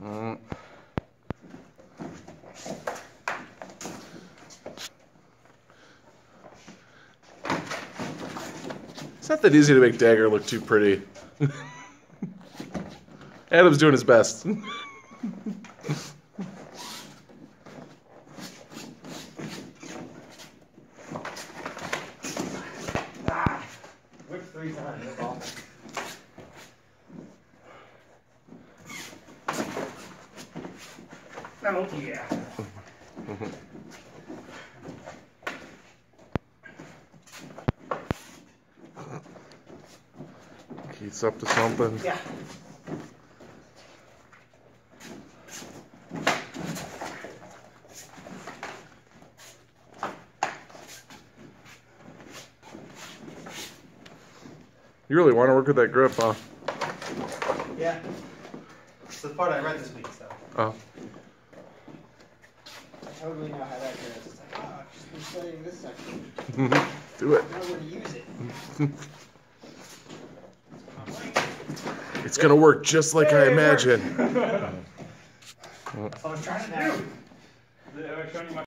It's not that easy to make Dagger look too pretty. Adam's doing his best. ah, three times. Oh yeah. He's up to something. Yeah. You really want to work with that grip, huh? Yeah. It's the part I read this week, so. Oh. I don't know how that goes. It's like, oh, I've just been studying this section. Mm-hmm. Do it. I know where to use it. It's gonna work just like I imagine. So I was trying to do.